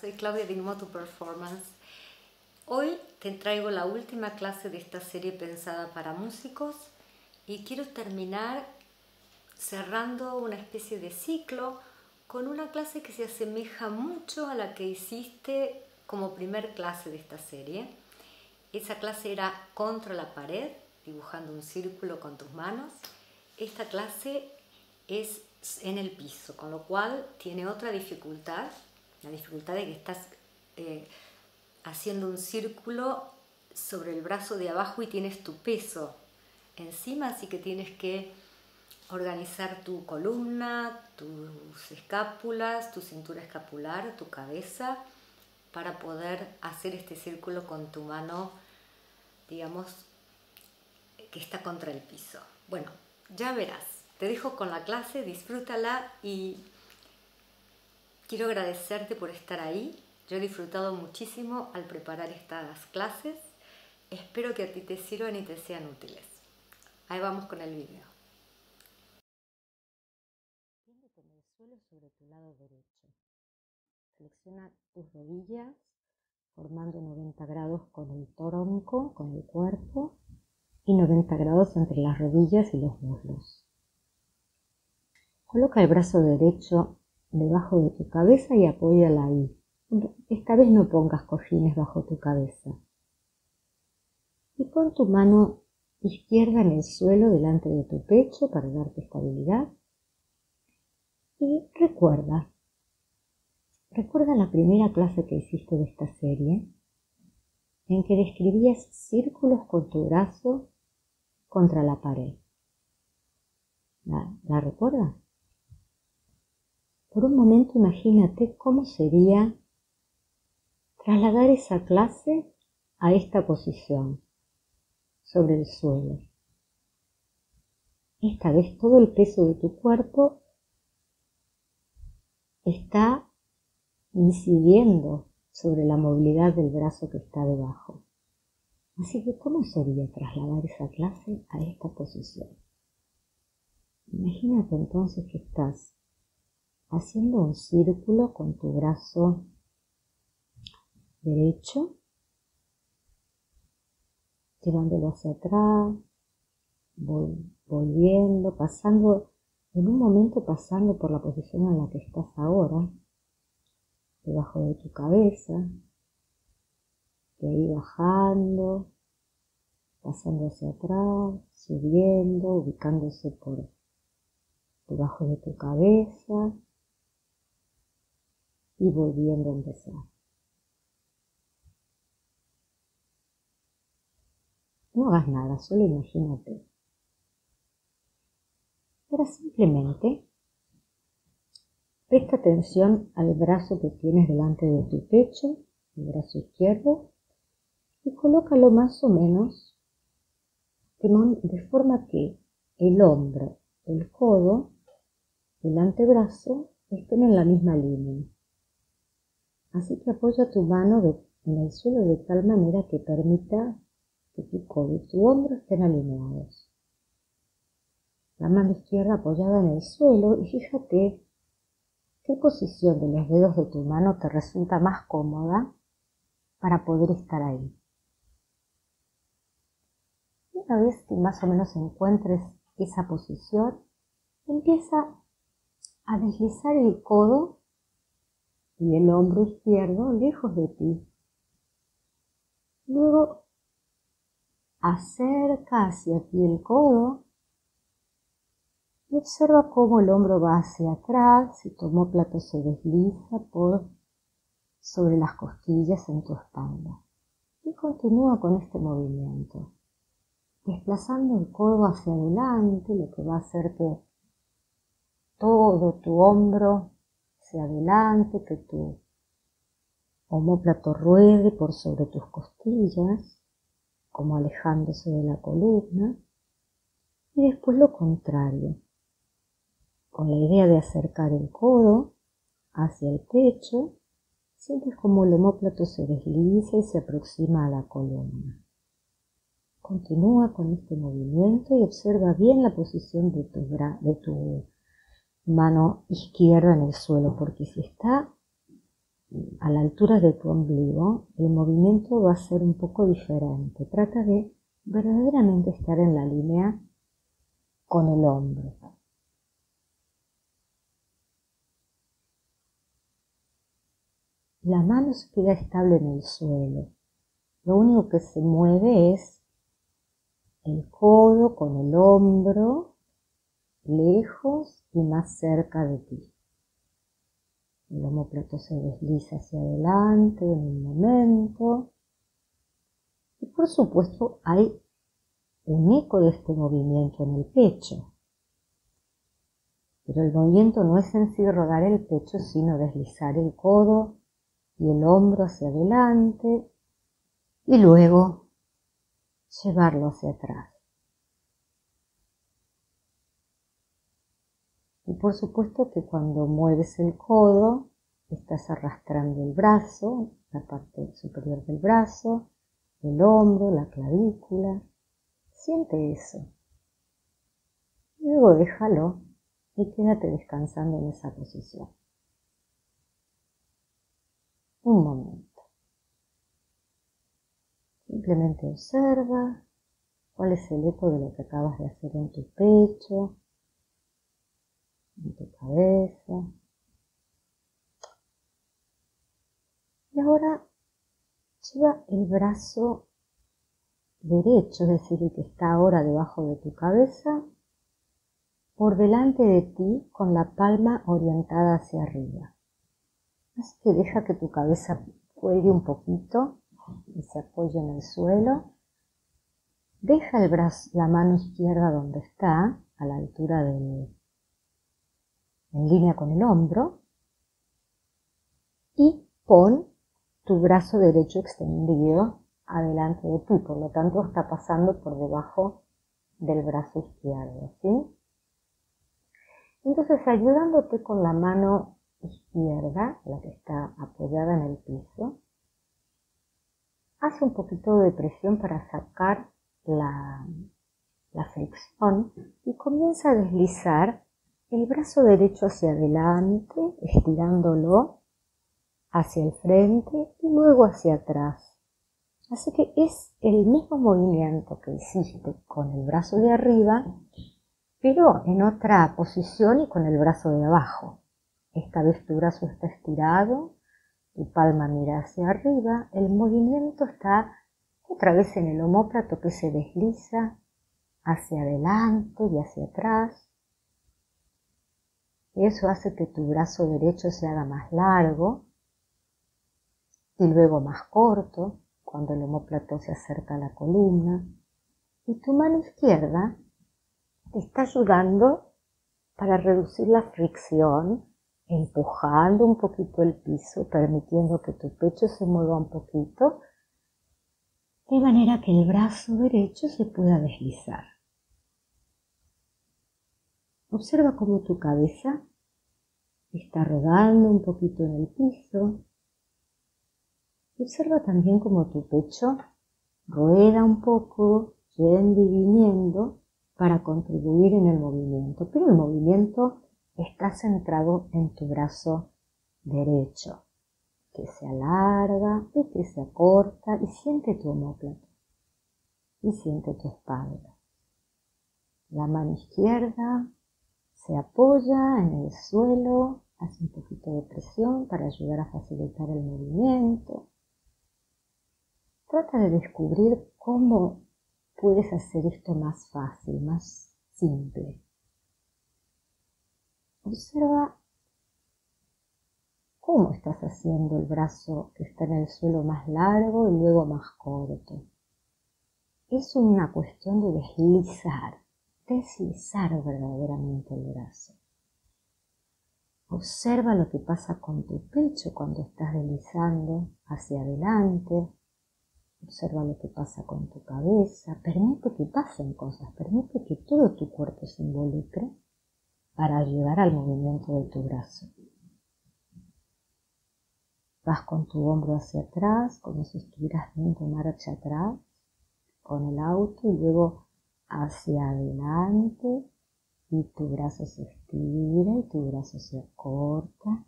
soy Claudia de Moto Performance. Hoy te traigo la última clase de esta serie pensada para músicos y quiero terminar cerrando una especie de ciclo con una clase que se asemeja mucho a la que hiciste como primer clase de esta serie. Esa clase era contra la pared, dibujando un círculo con tus manos. Esta clase es en el piso, con lo cual tiene otra dificultad, la dificultad de que estás eh, haciendo un círculo sobre el brazo de abajo y tienes tu peso encima, así que tienes que organizar tu columna, tus escápulas, tu cintura escapular, tu cabeza, para poder hacer este círculo con tu mano, digamos, que está contra el piso. Bueno, ya verás. Te dejo con la clase, disfrútala y quiero agradecerte por estar ahí. Yo he disfrutado muchísimo al preparar estas clases. Espero que a ti te sirvan y te sean útiles. Ahí vamos con el video. Tiende con el suelo sobre tu lado derecho. Flexiona tus rodillas formando 90 grados con el tronco, con el cuerpo y 90 grados entre las rodillas y los muslos. Coloca el brazo derecho debajo de tu cabeza y apóyala ahí. Esta vez no pongas cojines bajo tu cabeza. Y pon tu mano izquierda en el suelo delante de tu pecho para darte estabilidad. Y recuerda, recuerda la primera clase que hiciste de esta serie, en que describías círculos con tu brazo contra la pared. ¿La, la recuerdas? Por un momento imagínate cómo sería trasladar esa clase a esta posición sobre el suelo. Esta vez todo el peso de tu cuerpo está incidiendo sobre la movilidad del brazo que está debajo. Así que, ¿cómo sería trasladar esa clase a esta posición? Imagínate entonces que estás haciendo un círculo con tu brazo derecho, llevándolo hacia atrás, volviendo, pasando, en un momento pasando por la posición en la que estás ahora, debajo de tu cabeza, de ahí bajando, pasando hacia atrás, subiendo, ubicándose por debajo de tu cabeza, y volviendo a empezar. No hagas nada, solo imagínate. Ahora simplemente presta atención al brazo que tienes delante de tu pecho, el brazo izquierdo, y colócalo más o menos de forma que el hombro, el codo, el antebrazo estén en la misma línea. Así que apoya tu mano en el suelo de tal manera que permita que tu codo y tu hombro estén alineados. La mano izquierda apoyada en el suelo y fíjate qué posición de los dedos de tu mano te resulta más cómoda para poder estar ahí. Una vez que más o menos encuentres esa posición, empieza a deslizar el codo y el hombro izquierdo lejos de ti. Luego acerca hacia ti el codo y observa cómo el hombro va hacia atrás y tu homóplato se desliza por sobre las costillas en tu espalda. Y continúa con este movimiento, desplazando el codo hacia adelante, lo que va a hacer que todo tu hombro hacia adelante, que tu homóplato ruede por sobre tus costillas, como alejándose de la columna, y después lo contrario, con la idea de acercar el codo hacia el pecho, sientes como el homóplato se desliza y se aproxima a la columna. Continúa con este movimiento y observa bien la posición de tu, de tu mano izquierda en el suelo, porque si está a la altura de tu ombligo, el movimiento va a ser un poco diferente. Trata de verdaderamente estar en la línea con el hombro. La mano se queda estable en el suelo. Lo único que se mueve es el codo con el hombro lejos y más cerca de ti. El homóplato se desliza hacia adelante en un momento. Y por supuesto hay un eco de este movimiento en el pecho. Pero el movimiento no es en sí rodar el pecho, sino deslizar el codo y el hombro hacia adelante y luego llevarlo hacia atrás. Y por supuesto que cuando mueves el codo, estás arrastrando el brazo, la parte superior del brazo, el hombro, la clavícula. Siente eso. Luego déjalo y quédate descansando en esa posición. Un momento. Simplemente observa cuál es el eco de lo que acabas de hacer en tu pecho, en tu cabeza. Y ahora lleva el brazo derecho, es decir, el que está ahora debajo de tu cabeza, por delante de ti con la palma orientada hacia arriba. Así que deja que tu cabeza cuelgue un poquito y se apoye en el suelo. Deja el brazo, la mano izquierda donde está, a la altura del, en línea con el hombro y pon tu brazo derecho extendido adelante de ti, por lo tanto está pasando por debajo del brazo izquierdo, ¿sí? Entonces ayudándote con la mano izquierda, la que está apoyada en el piso, haz un poquito de presión para sacar la, la fricción y comienza a deslizar el brazo derecho hacia adelante, estirándolo hacia el frente y luego hacia atrás. Así que es el mismo movimiento que hiciste con el brazo de arriba, pero en otra posición y con el brazo de abajo. Esta vez tu brazo está estirado, tu palma mira hacia arriba, el movimiento está otra vez en el homóplato que se desliza hacia adelante y hacia atrás. Eso hace que tu brazo derecho se haga más largo y luego más corto cuando el homóplato se acerca a la columna. Y tu mano izquierda te está ayudando para reducir la fricción, empujando un poquito el piso, permitiendo que tu pecho se mueva un poquito, de manera que el brazo derecho se pueda deslizar. Observa cómo tu cabeza está rodando un poquito en el piso. Observa también cómo tu pecho rueda un poco, yendo y para contribuir en el movimiento, pero el movimiento está centrado en tu brazo derecho, que se alarga y que se acorta y siente tu homóplato y siente tu espalda. La mano izquierda se apoya en el suelo, hace un poquito de presión para ayudar a facilitar el movimiento. Trata de descubrir cómo puedes hacer esto más fácil, más simple. Observa cómo estás haciendo el brazo que está en el suelo más largo y luego más corto. Es una cuestión de deslizar deslizar verdaderamente el brazo. Observa lo que pasa con tu pecho cuando estás deslizando hacia adelante. Observa lo que pasa con tu cabeza. Permite que pasen cosas. Permite que todo tu cuerpo se involucre para ayudar al movimiento de tu brazo. Vas con tu hombro hacia atrás, como si estuvieras dando marcha atrás con el auto y luego hacia adelante y tu brazo se estira y tu brazo se acorta.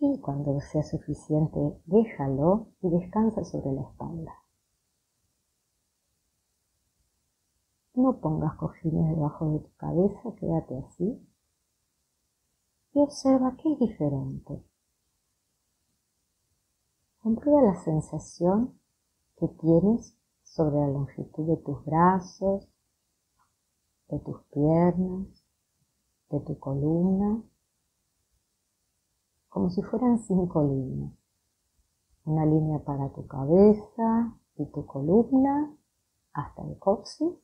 Y cuando sea suficiente, déjalo y descansa sobre la espalda. No pongas cojines debajo de tu cabeza, quédate así y observa qué es diferente. Comprueba la sensación que tienes sobre la longitud de tus brazos, de tus piernas, de tu columna, como si fueran cinco líneas. Una línea para tu cabeza y tu columna hasta el coxis,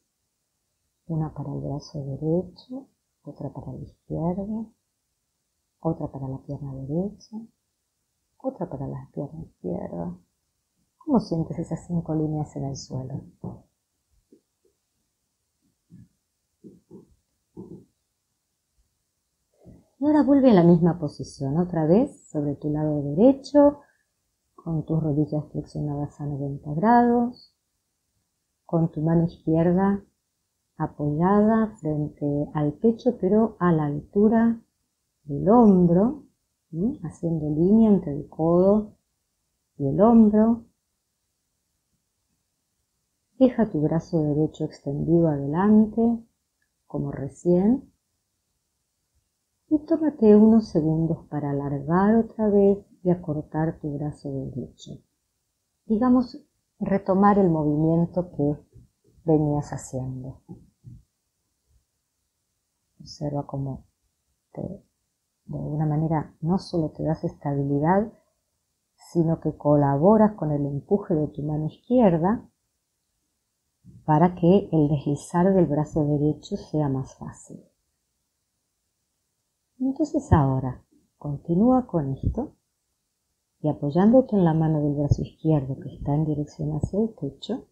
una para el brazo derecho, otra para la izquierda, otra para la pierna derecha, otra para la pierna izquierda. ¿Cómo sientes esas cinco líneas en el suelo? Y ahora vuelve a la misma posición, otra vez sobre tu lado derecho, con tus rodillas flexionadas a 90 grados, con tu mano izquierda apoyada frente al pecho, pero a la altura del hombro, haciendo línea entre el codo y el hombro. Deja tu brazo derecho extendido adelante, como recién, y tómate unos segundos para alargar otra vez y acortar tu brazo derecho. Digamos, retomar el movimiento que venías haciendo. Observa cómo de alguna manera no solo te das estabilidad, sino que colaboras con el empuje de tu mano izquierda para que el deslizar del brazo derecho sea más fácil. Entonces ahora continúa con esto y apoyándote en la mano del brazo izquierdo que está en dirección hacia el techo,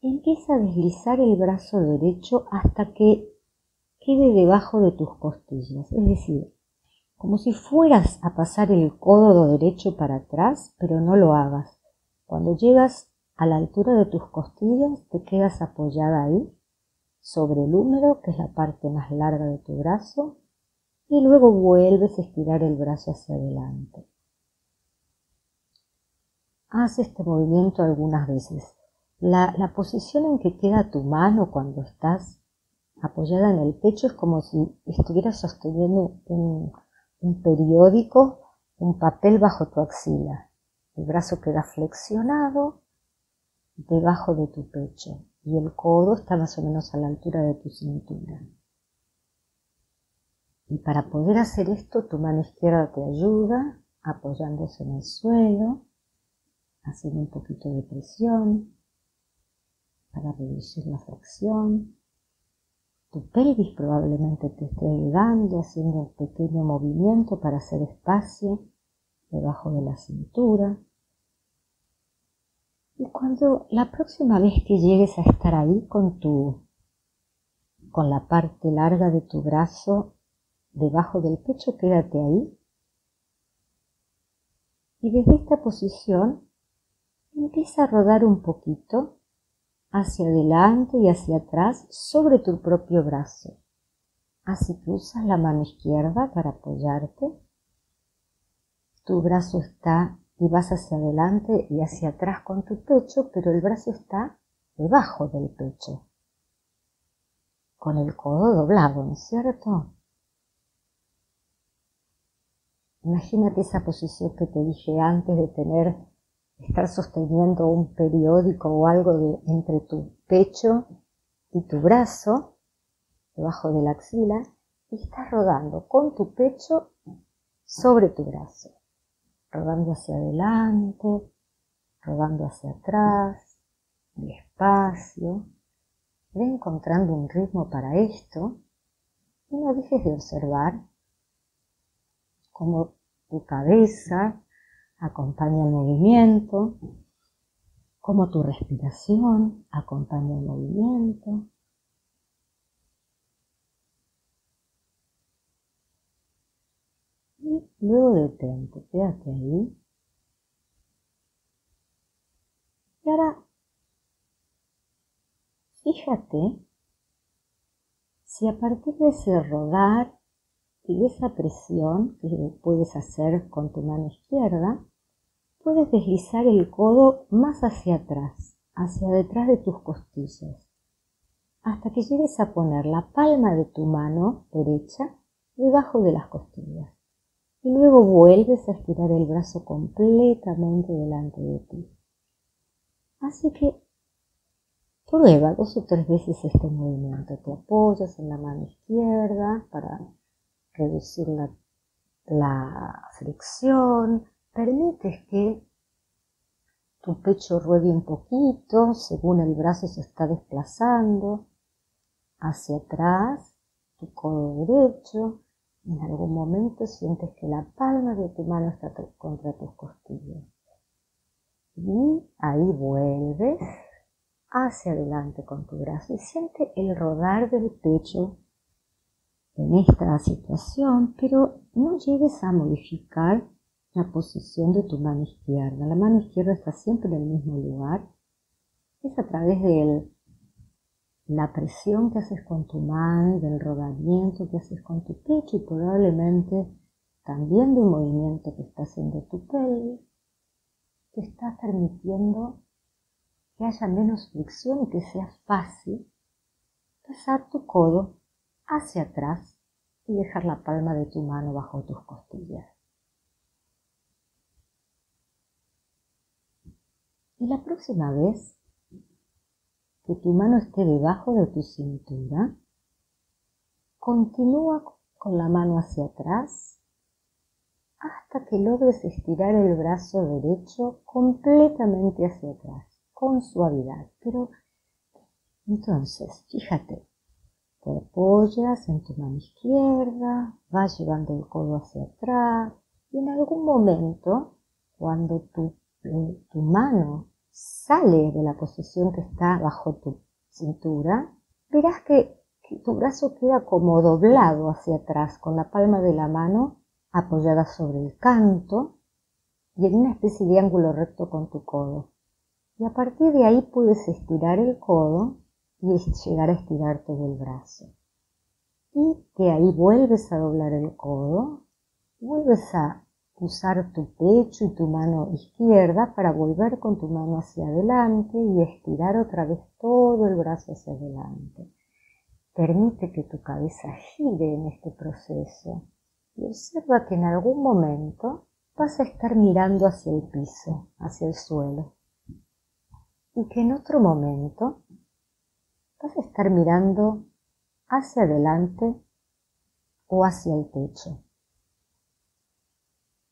empieza a deslizar el brazo derecho hasta que quede debajo de tus costillas, es decir, como si fueras a pasar el codo derecho para atrás, pero no lo hagas. Cuando llegas a la altura de tus costillas, te quedas apoyada ahí, sobre el húmero, que es la parte más larga de tu brazo, y luego vuelves a estirar el brazo hacia adelante. Haz este movimiento algunas veces. La, posición en que queda tu mano cuando estás apoyada en el pecho es como si estuvieras sosteniendo un, un periódico, un papel bajo tu axila. El brazo queda flexionado debajo de tu pecho y el codo está más o menos a la altura de tu cintura. Y para poder hacer esto, tu mano izquierda te ayuda apoyándose en el suelo, haciendo un poquito de presión para reducir la fracción. Tu pelvis probablemente te esté ayudando, haciendo un pequeño movimiento para hacer espacio debajo de la cintura. Y cuando la próxima vez que llegues a estar ahí con tu con la parte larga de tu brazo debajo del pecho, quédate ahí. Y desde esta posición empieza a rodar un poquito hacia adelante y hacia atrás sobre tu propio brazo. Así que usas la mano izquierda para apoyarte. Tu brazo está y vas hacia adelante y hacia atrás con tu pecho, pero el brazo está debajo del pecho, con el codo doblado, ¿no es cierto? Imagínate esa posición que te dije antes de tener, estar sosteniendo un periódico o algo de, entre tu pecho y tu brazo, debajo de la axila, y estás rodando con tu pecho sobre tu brazo, rodando hacia adelante, rodando hacia atrás, despacio. Ve encontrando un ritmo para esto y no dejes de observar como tu cabeza acompaña el movimiento, como tu respiración acompaña el movimiento. Y luego detente, quédate ahí. Y ahora, fíjate si a partir de ese rodar y de esa presión que puedes hacer con tu mano izquierda, puedes deslizar el codo más hacia atrás, hacia detrás de tus costillas, hasta que llegues a poner la palma de tu mano derecha debajo de las costillas. Y luego vuelves a estirar el brazo completamente delante de ti. Así que prueba dos o tres veces este movimiento. Te apoyas en la mano izquierda para reducir la, la fricción. Permites que tu pecho ruede un poquito según el brazo se está desplazando hacia atrás, tu codo derecho. En algún momento sientes que la palma de tu mano está contra tus costillas. Y ahí vuelves hacia adelante con tu brazo y siente el rodar del pecho en esta situación, pero no llegues a modificar la posición de tu mano izquierda. La mano izquierda está siempre en el mismo lugar. Es a través de la presión que haces con tu mano, del rodamiento que haces con tu pecho y probablemente también de un movimiento que está haciendo tu pelvis, te está permitiendo que haya menos fricción y que sea fácil pasar tu codo hacia atrás y dejar la palma de tu mano bajo tus costillas. Y la próxima vez que tu mano esté debajo de tu cintura, continúa con la mano hacia atrás hasta que logres estirar el brazo derecho completamente hacia atrás, con suavidad. Pero entonces, fíjate, te apoyas en tu mano izquierda, vas llevando el codo hacia atrás y en algún momento, cuando tu, tu mano sale de la posición que está bajo tu cintura, verás que, que tu brazo queda como doblado hacia atrás, con la palma de la mano apoyada sobre el canto y en una especie de ángulo recto con tu codo. Y a partir de ahí puedes estirar el codo y llegar a estirar todo el brazo. Y de ahí vuelves a doblar el codo, vuelves a usar tu pecho y tu mano izquierda para volver con tu mano hacia adelante y estirar otra vez todo el brazo hacia adelante. Permite que tu cabeza gire en este proceso y observa que en algún momento vas a estar mirando hacia el piso, hacia el suelo, y que en otro momento vas a estar mirando hacia adelante o hacia el techo.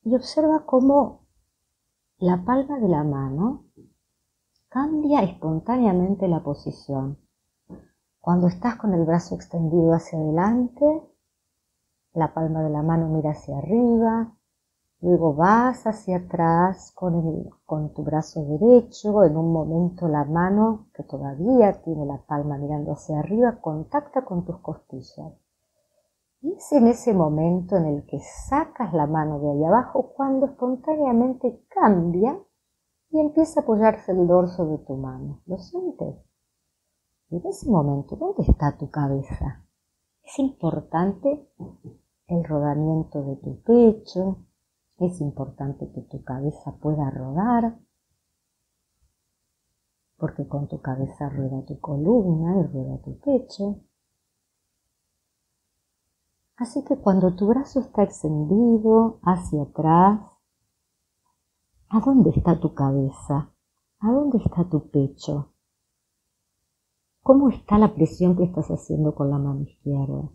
Y observa cómo la palma de la mano cambia espontáneamente la posición. Cuando estás con el brazo extendido hacia adelante, la palma de la mano mira hacia arriba, luego vas hacia atrás con, con tu brazo derecho, en un momento la mano que todavía tiene la palma mirando hacia arriba contacta con tus costillas. Y es en ese momento en el que sacas la mano de ahí abajo cuando espontáneamente cambia y empieza a apoyarse el dorso de tu mano. ¿Lo sientes? Y en ese momento, ¿dónde está tu cabeza? Es importante el rodamiento de tu pecho, es importante que tu cabeza pueda rodar, porque con tu cabeza rueda tu columna y rueda tu pecho. Así que cuando tu brazo está extendido hacia atrás, ¿a dónde está tu cabeza? ¿A dónde está tu pecho? ¿Cómo está la presión que estás haciendo con la mano izquierda?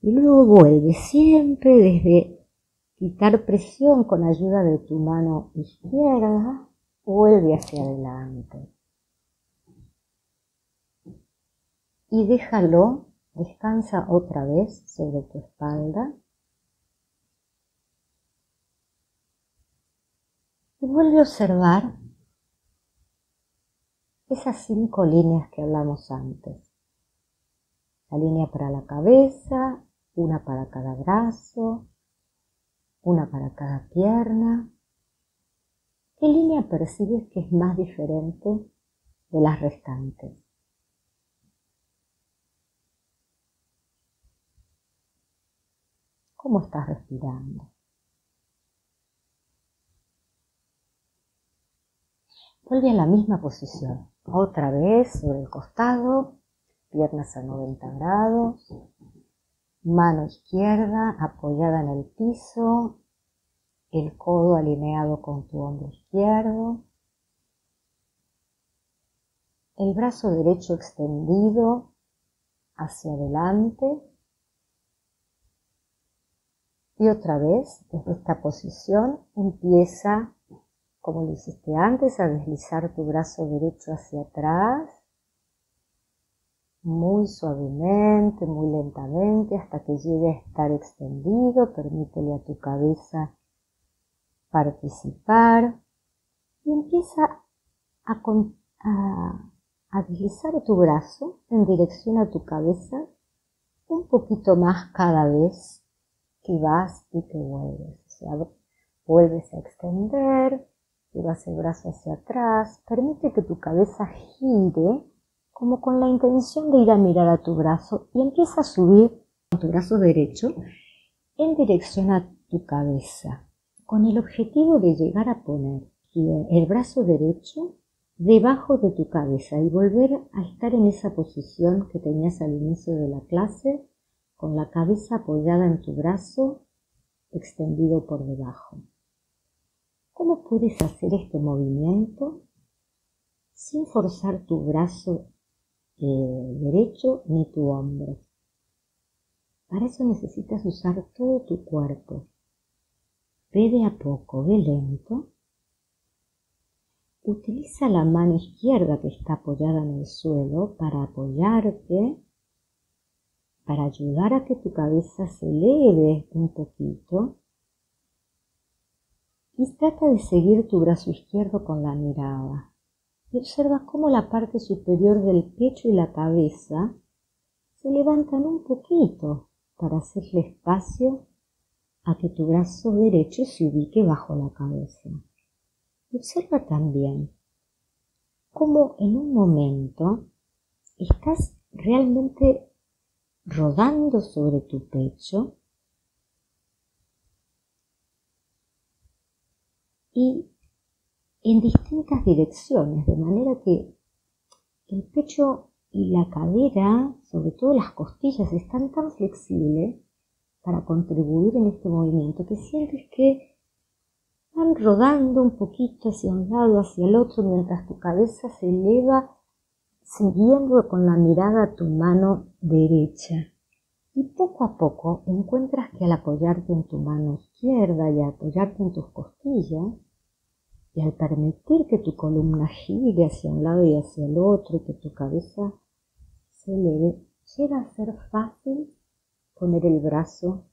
Y luego vuelve siempre desde quitar presión con ayuda de tu mano izquierda, vuelve hacia adelante. Y déjalo, descansa otra vez sobre tu espalda. Y vuelve a observar esas cinco líneas que hablamos antes. La línea para la cabeza, una para cada brazo, una para cada pierna. ¿Qué línea percibes que es más diferente de las restantes? Cómo estás respirando. Vuelve a la misma posición. Otra vez sobre el costado, piernas a 90 grados, mano izquierda apoyada en el piso, el codo alineado con tu hombro izquierdo, el brazo derecho extendido hacia adelante y otra vez desde esta posición empieza como lo hiciste antes a deslizar tu brazo derecho hacia atrás muy suavemente, muy lentamente, hasta que llegue a estar extendido. Permítele a tu cabeza participar y empieza a, a, deslizar tu brazo en dirección a tu cabeza un poquito más cada vez que vas y que vuelves. O sea, vuelves a extender, llevas el brazo hacia atrás, permite que tu cabeza gire como con la intención de ir a mirar a tu brazo y empieza a subir con tu brazo derecho en dirección a tu cabeza, con el objetivo de llegar a poner el brazo derecho debajo de tu cabeza y volver a estar en esa posición que tenías al inicio de la clase, con la cabeza apoyada en tu brazo extendido por debajo. ¿Cómo puedes hacer este movimiento sin forzar tu brazo eh, derecho ni tu hombro. Para eso necesitas usar todo tu cuerpo. Ve de a poco, ve lento. Utiliza la mano izquierda que está apoyada en el suelo para apoyarte, para ayudar a que tu cabeza se eleve un poquito. Y trata de seguir tu brazo izquierdo con la mirada y observa cómo la parte superior del pecho y la cabeza se levantan un poquito para hacerle espacio a que tu brazo derecho se ubique bajo la cabeza. Y observa también cómo en un momento estás realmente rodando sobre tu pecho y en distintas direcciones, de manera que el pecho y la cadera, sobre todo las costillas, están tan flexibles para contribuir en este movimiento que sientes que van rodando un poquito hacia un lado, hacia el otro, mientras tu cabeza se eleva siguiendo con la mirada tu mano derecha. Y poco a poco encuentras que al apoyarte en tu mano izquierda y apoyarte en tus costillas, y al permitir que tu columna gire hacia un lado y hacia el otro y que tu cabeza se eleve, llega a ser fácil poner el brazo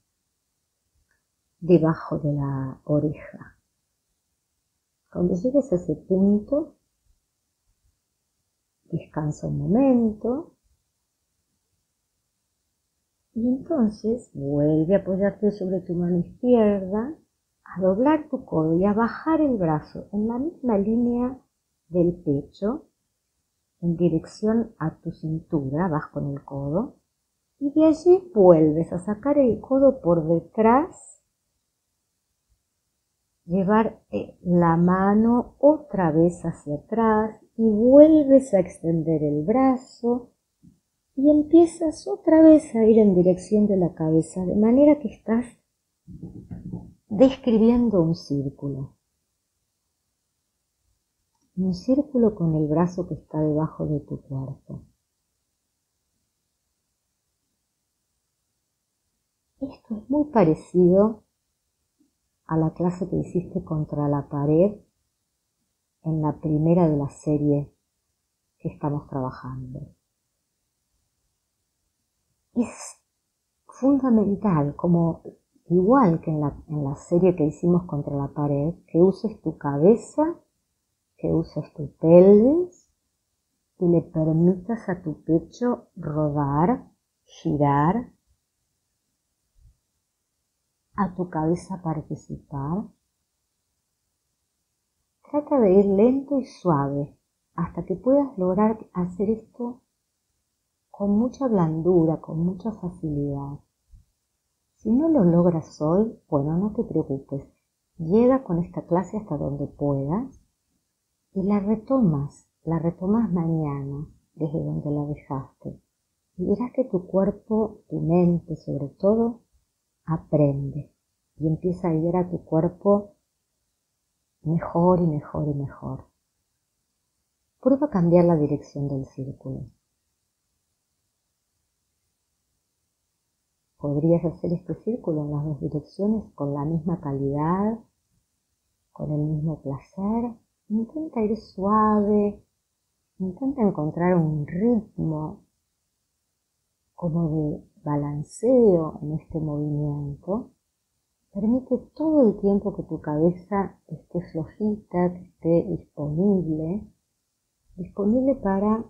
debajo de la oreja. Cuando llegues a ese punto, descansa un momento. Y entonces vuelve a apoyarte sobre tu mano izquierda a doblar tu codo y a bajar el brazo en la misma línea del pecho en dirección a tu cintura, vas con el codo, y de allí vuelves a sacar el codo por detrás, llevar eh, la mano otra vez hacia atrás y vuelves a extender el brazo y empiezas otra vez a ir en dirección de la cabeza, de manera que estás describiendo un círculo. Un círculo con el brazo que está debajo de tu cuerpo. Esto es muy parecido a la clase que hiciste contra la pared en la primera de la serie que estamos trabajando. Es fundamental como igual que en la, serie que hicimos contra la pared, que uses tu cabeza, que uses tu pelvis y le permitas a tu pecho rodar, girar, a tu cabeza participar. Trata de ir lento y suave hasta que puedas lograr hacer esto con mucha blandura, con mucha facilidad Si no lo logras hoy, bueno, no te preocupes. Llega con esta clase hasta donde puedas y la retomas, la retomas mañana desde donde la dejaste. Y verás que tu cuerpo, tu mente sobre todo, aprende y empieza a ir a tu cuerpo mejor y mejor y mejor. Prueba cambiar la dirección del círculo. Podrías hacer este círculo en las dos direcciones con la misma calidad, con el mismo placer. Intenta ir suave, intenta encontrar un ritmo como de balanceo en este movimiento. Permite todo el tiempo que tu cabeza esté flojita, que esté disponible, disponible para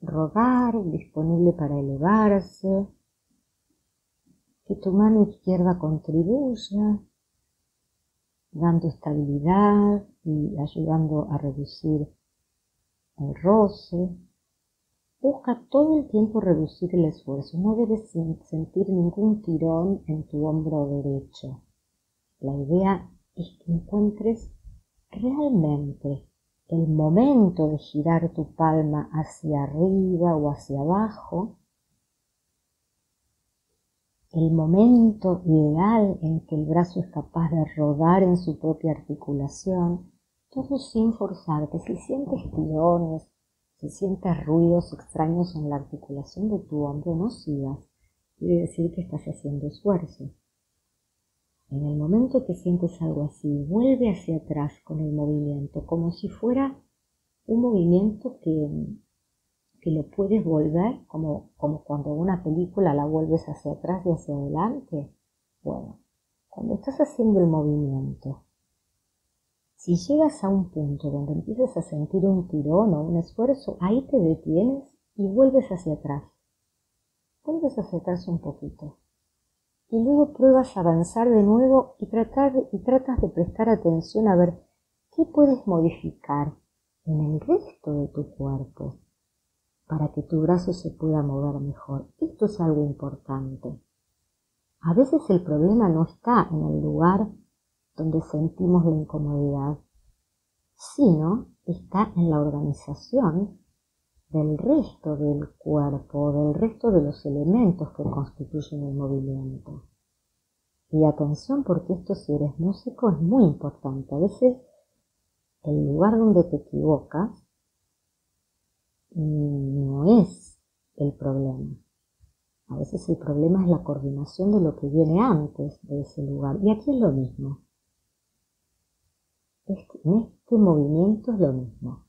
rodar, disponible para elevarse, que tu mano izquierda contribuya, dando estabilidad y ayudando a reducir el roce. Busca todo el tiempo reducir el esfuerzo. No debes sentir ningún tirón en tu hombro derecho. La idea es que encuentres realmente el momento de girar tu palma hacia arriba o hacia abajo, el momento ideal en que el brazo es capaz de rodar en su propia articulación, todo sin forzarte. Si sientes tirones, si sientes ruidos extraños en la articulación de tu hombro, no sigas. Quiere decir que estás haciendo esfuerzo. En el momento que sientes algo así, vuelve hacia atrás con el movimiento, como si fuera un movimiento que, que lo puedes volver, como, como cuando una película la vuelves hacia atrás y hacia adelante. Bueno, cuando estás haciendo el movimiento, si llegas a un punto donde empiezas a sentir un tirón o un esfuerzo, ahí te detienes y vuelves hacia atrás. Vuelves hacia atrás un poquito y luego pruebas a avanzar de nuevo y, tratar, y tratas de prestar atención a ver qué puedes modificar en el resto de tu cuerpo para que tu brazo se pueda mover mejor. Esto es algo importante. A veces el problema no está en el lugar donde sentimos la incomodidad, sino está en la organización del resto del cuerpo, del resto de los elementos que constituyen el movimiento. Y atención porque esto si eres músico es muy importante. A veces el lugar donde te equivocas no es el problema. A veces el problema es la coordinación de lo que viene antes de ese lugar. Y aquí es lo mismo. En este movimiento es lo mismo.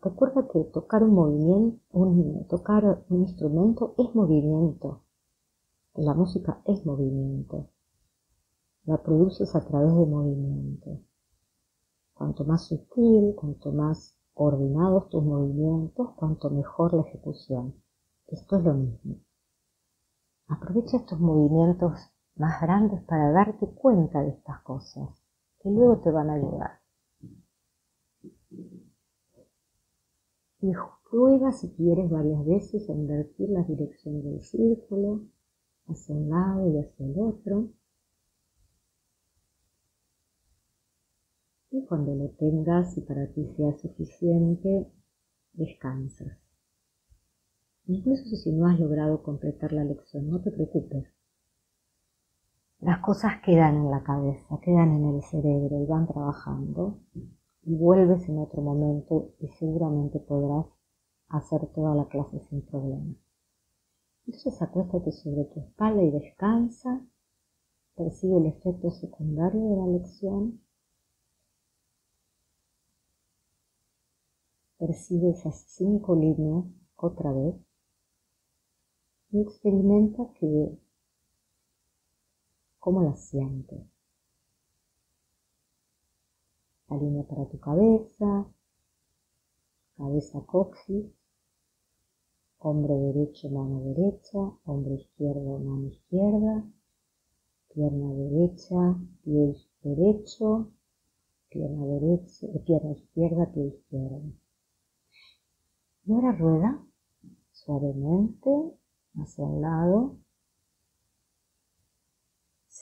Recuerda que tocar un movimiento, tocar un instrumento es movimiento. La música es movimiento. La produces a través de movimiento. Cuanto más sutil, cuanto más ordenados tus movimientos, cuanto mejor la ejecución. Esto es lo mismo. Aprovecha estos movimientos más grandes para darte cuenta de estas cosas, que luego te van a ayudar. Y prueba si quieres varias veces a invertir la dirección del círculo hacia un lado y hacia el otro. Y cuando lo tengas y para ti sea suficiente, descansas. Incluso si no has logrado completar la lección, no te preocupes. Las cosas quedan en la cabeza, quedan en el cerebro y van trabajando y vuelves en otro momento y seguramente podrás hacer toda la clase sin problema. Entonces acuéstate sobre tu espalda y descansa. Percibe el efecto secundario de la lección. Percibe esas cinco líneas otra vez y experimenta que cómo las sientes la línea para tu cabeza, cabeza coxis, hombro derecho, mano derecha, hombro izquierdo, mano izquierda, pierna derecha, pie derecho, pierna derecha, eh, pierna izquierda, pie izquierdo. Y ahora rueda suavemente hacia un lado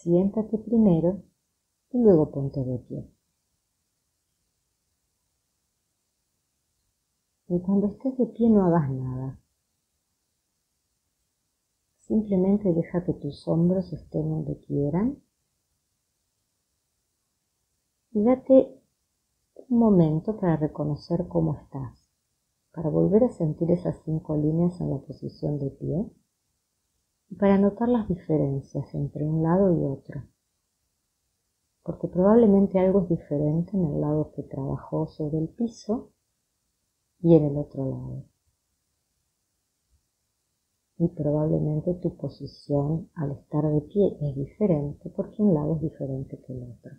siéntate primero y luego ponte de pie. Y cuando estés de pie no hagas nada. Simplemente deja que tus hombros estén donde quieran. Y date un momento para reconocer cómo estás, para volver a sentir esas cinco líneas en la posición de pie para notar las diferencias entre un lado y otro. Porque probablemente algo es diferente en el lado que trabajó sobre el piso y en el otro lado. Y probablemente tu posición al estar de pie es diferente porque un lado es diferente que el otro.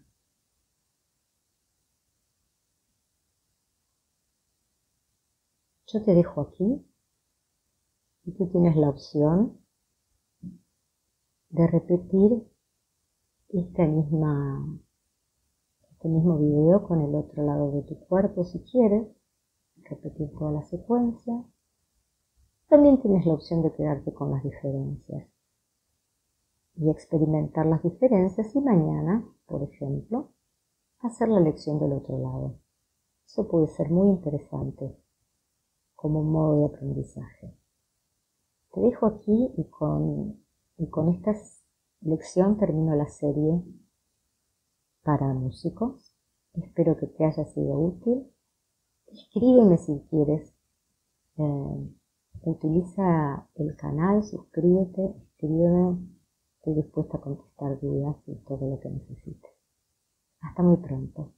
Yo te dejo aquí y tú tienes la opción de repetir esta misma, este mismo video con el otro lado de tu cuerpo si quieres repetir toda la secuencia. También tienes la opción de quedarte con las diferencias y experimentar las diferencias y mañana, por ejemplo, hacer la lección del otro lado. Eso puede ser muy interesante como modo de aprendizaje. Te dejo aquí y con, y con esta lección termino la serie para músicos. Espero que te haya sido útil Escríbeme si quieres. Eh, utiliza el canal, suscríbete, escríbeme. Estoy dispuesta a contestar dudas y todo lo que necesites. Hasta muy pronto.